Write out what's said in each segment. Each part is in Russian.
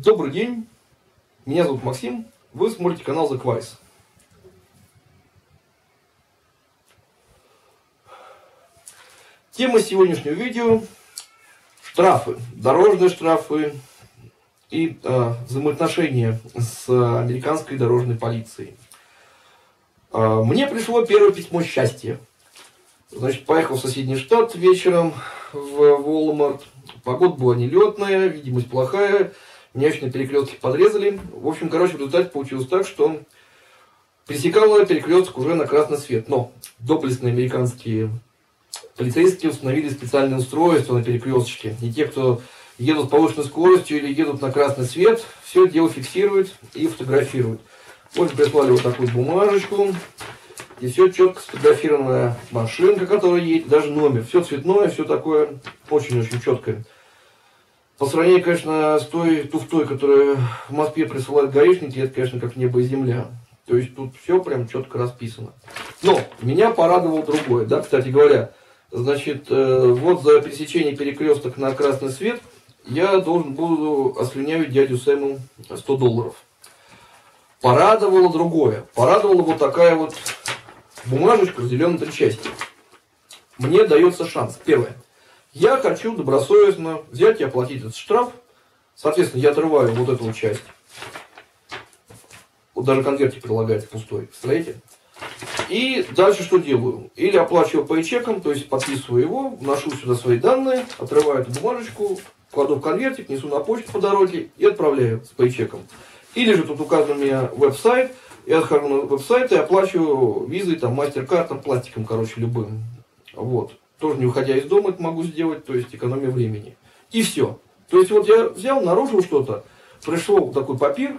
Добрый день, меня зовут Максим, вы смотрите канал The Quiz. Тема сегодняшнего видео – штрафы, дорожные штрафы и э, взаимоотношения с американской дорожной полицией. Э, мне пришло первое письмо счастья. Значит, поехал в соседний штат вечером в Walmart. Погода была нелетная, видимость плохая. На перекрестке подрезали. В общем, короче, в результате получилось так, что пересекала перекресток уже на красный свет. Но доблестные американские полицейские установили специальное устройство на перекрестке. И те, кто едут с повышенной скоростью или едут на красный свет, все дело фиксируют и фотографируют. Вот прислали вот такую бумажечку. И все четко сфотографированная машинка, которая едет, даже номер. Все цветное, все такое очень-очень четкое. По сравнению, конечно, с той туфтой, которую в Москве присылают гаишники, это, конечно, как небо и земля. То есть тут все прям четко расписано. Но меня порадовало другое, да, кстати говоря. Значит, э, вот за пересечение перекресток на красный свет я должен буду ослюнявить дядю Сэму 100 долларов. Порадовало другое. Порадовала вот такая вот бумажечка, разделенная на три части. Мне дается шанс. Первое. Я хочу добросовестно взять и оплатить этот штраф. Соответственно, я отрываю вот эту часть. Вот даже конвертик прилагается пустой. Представляете? И дальше что делаю? Или оплачиваю пейчеком, то есть подписываю его, вношу сюда свои данные, отрываю эту бумажечку, кладу в конвертик, несу на почту по дороге и отправляю с пейчеком. Или же тут указан у меня веб-сайт, я захожу на веб-сайт и оплачиваю визой, там, мастер-картом, пластиком, короче, любым. Вот. Тоже не уходя из дома это могу сделать, то есть экономия времени. И все. То есть вот я взял, нарушил что-то, пришел такой папир,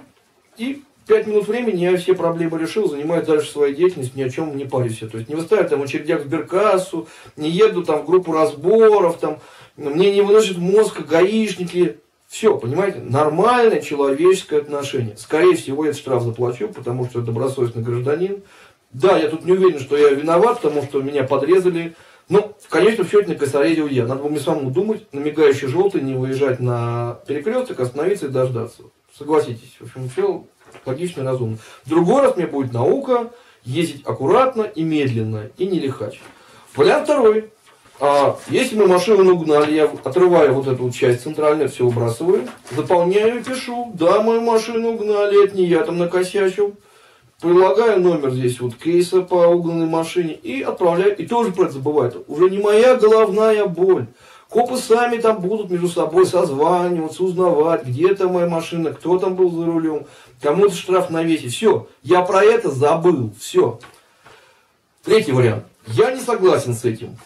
и пять минут времени я все проблемы решил, занимаюсь дальше своей деятельностью, ни о чем не парюсь. То есть не выставляю там очередях в Сберкассу, не еду там в группу разборов, там, мне не выносят мозг гаишники, все, понимаете, нормальное человеческое отношение. Скорее всего, я штраф заплачу, потому что я добросовестный гражданин. Да, я тут не уверен, что я виноват, потому что меня подрезали. Но, конечно, все это накосорезил я. Надо было мне самому думать, на мигающий желтый, не выезжать на перекресток, остановиться и дождаться. Согласитесь, в общем, все логично и разумно. В другой раз мне будет наука ездить аккуратно и медленно, и не лихач. Вариант второй. А если мы машину угнали, я отрываю вот эту часть центральную, все выбрасываю, заполняю и пишу, да, мою машину угнали, это не я там накосячил. Прилагаю номер здесь вот кейса по угнанной машине и отправляю, и тоже про это забывают. Уже не моя головная боль. Копы сами там будут между собой созваниваться, узнавать, где там моя машина, кто там был за рулем, кому-то штраф навесить. Все, я про это забыл, все. Третий вариант. Я не согласен с этим.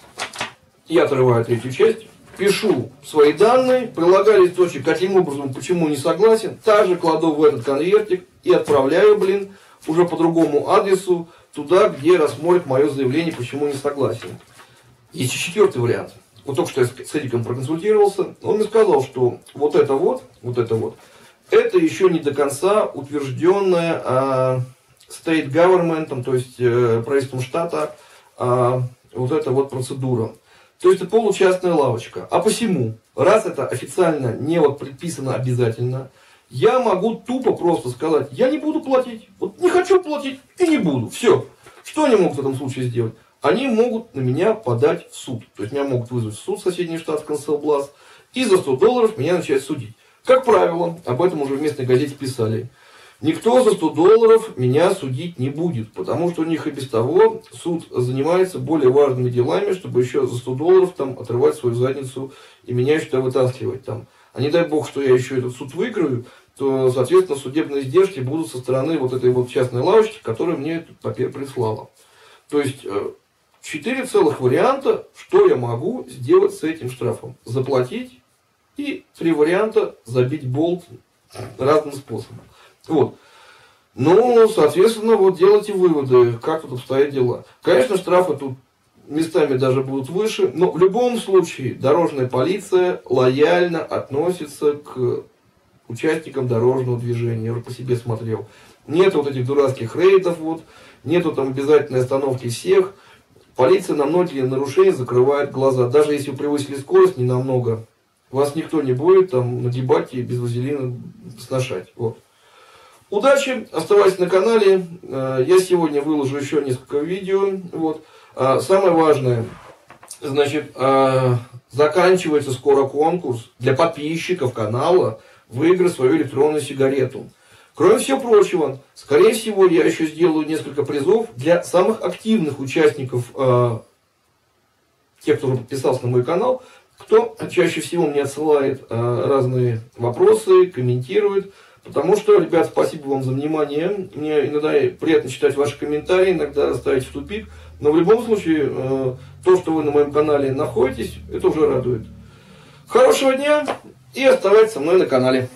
Я отрываю третью часть, пишу свои данные, прилагаю листочек, каким образом, почему не согласен, также кладу в этот конвертик и отправляю, блин, уже по другому адресу, туда, где рассмотрят мое заявление, почему не согласен. Есть еще четвертый вариант. Вот только что я с Эдиком проконсультировался, он мне сказал, что вот это вот, вот это вот, это еще не до конца утвержденная а, government, то есть э, правительством штата, а, вот эта вот процедура. То есть это получастная лавочка. А посему, раз это официально не вот предписано обязательно, я могу тупо просто сказать, я не буду платить. Вот не хочу платить и не буду. Все. Что они могут в этом случае сделать? Они могут на меня подать в суд. То есть меня могут вызвать в суд соседний штат Конселблас и за 100 долларов меня начать судить. Как правило, об этом уже в местной газете писали. Никто за 100 долларов меня судить не будет, потому что у них и без того суд занимается более важными делами, чтобы еще за 100 долларов там отрывать свою задницу и меня еще вытаскивать там. А не дай бог, что я еще этот суд выиграю, то, соответственно, судебные издержки будут со стороны вот этой вот частной лавочки, которая мне этот папир прислала. То есть, э, четыре целых варианта, что я могу сделать с этим штрафом. Заплатить и три варианта забить болт разным способом. Вот. Ну, соответственно, вот делайте выводы, как тут обстоят дела. Конечно, штрафы тут местами даже будут выше, но в любом случае дорожная полиция лояльно относится к участникам дорожного движения. Я уже по себе смотрел. Нет вот этих дурацких рейдов, вот, нету там обязательной остановки всех. Полиция на многие нарушения закрывает глаза. Даже если вы превысили скорость не намного, Вас никто не будет там нагибать и без вазелина сношать. Вот. Удачи, оставайтесь на канале. Э, я сегодня выложу еще несколько видео. Вот. А самое важное, значит, э, заканчивается скоро конкурс для подписчиков канала выиграть свою электронную сигарету. Кроме всего прочего, скорее всего, я еще сделаю несколько призов для самых активных участников, э, тех, кто подписался на мой канал, кто чаще всего мне отсылает э, разные вопросы, комментирует. Потому что, ребят, спасибо вам за внимание. Мне иногда приятно читать ваши комментарии, иногда ставить в тупик. Но в любом случае, э, то, что вы на моем канале находитесь, это уже радует. Хорошего дня и оставайтесь со мной на канале.